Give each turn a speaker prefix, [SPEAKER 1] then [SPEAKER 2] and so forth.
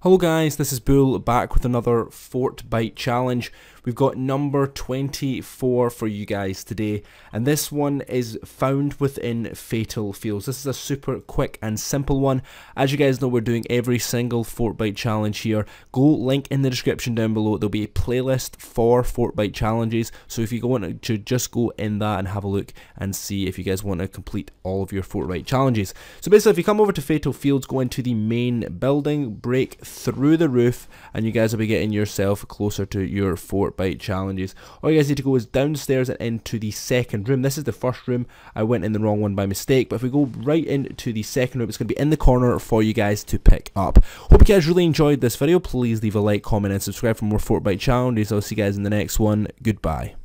[SPEAKER 1] Hello guys, this is Bull back with another Fortbyte challenge. We've got number 24 for you guys today, and this one is found within Fatal Fields. This is a super quick and simple one. As you guys know, we're doing every single Fortbyte challenge here. Go link in the description down below. There'll be a playlist for Fortbyte challenges, so if you want to just go in that and have a look and see if you guys want to complete all of your Fortbyte challenges. So basically, if you come over to Fatal Fields, go into the main building, break through the roof, and you guys will be getting yourself closer to your Fortbyte challenges. All you guys need to go is downstairs and into the second room. This is the first room. I went in the wrong one by mistake, but if we go right into the second room, it's going to be in the corner for you guys to pick up. Hope you guys really enjoyed this video. Please leave a like, comment, and subscribe for more Fortbyte challenges. I'll see you guys in the next one. Goodbye.